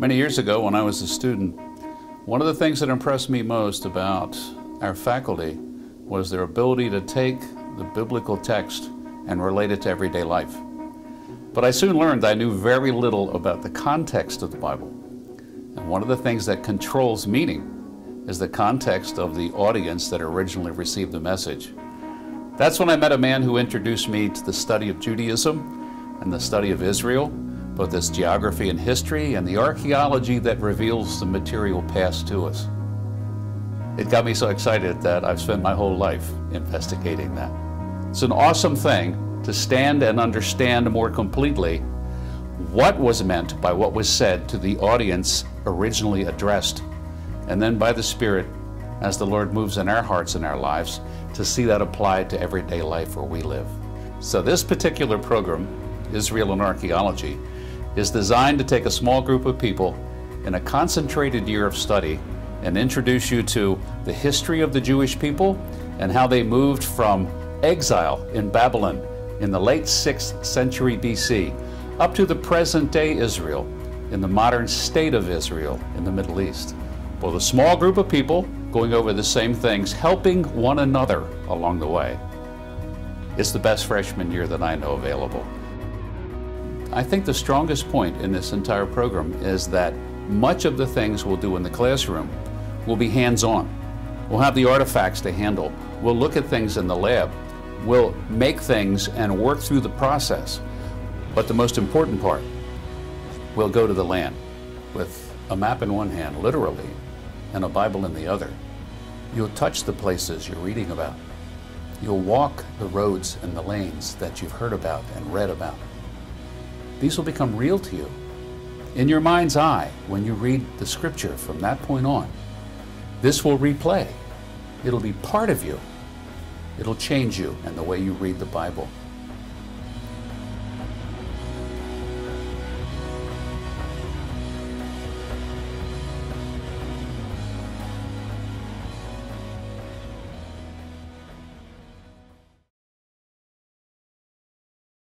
Many years ago, when I was a student, one of the things that impressed me most about our faculty was their ability to take the biblical text and relate it to everyday life. But I soon learned I knew very little about the context of the Bible. And one of the things that controls meaning is the context of the audience that originally received the message. That's when I met a man who introduced me to the study of Judaism and the study of Israel both its geography and history and the archaeology that reveals the material past to us. It got me so excited that I've spent my whole life investigating that. It's an awesome thing to stand and understand more completely what was meant by what was said to the audience originally addressed, and then by the Spirit, as the Lord moves in our hearts and our lives, to see that applied to everyday life where we live. So this particular program, Israel and Archaeology, is designed to take a small group of people in a concentrated year of study and introduce you to the history of the Jewish people and how they moved from exile in Babylon in the late 6th century BC up to the present day Israel in the modern state of Israel in the Middle East. Well, a small group of people going over the same things, helping one another along the way. It's the best freshman year that I know available. I think the strongest point in this entire program is that much of the things we'll do in the classroom will be hands-on. We'll have the artifacts to handle. We'll look at things in the lab. We'll make things and work through the process. But the most important part, we'll go to the land with a map in one hand, literally, and a Bible in the other. You'll touch the places you're reading about. You'll walk the roads and the lanes that you've heard about and read about. These will become real to you. In your mind's eye, when you read the scripture from that point on, this will replay. It'll be part of you. It'll change you and the way you read the Bible.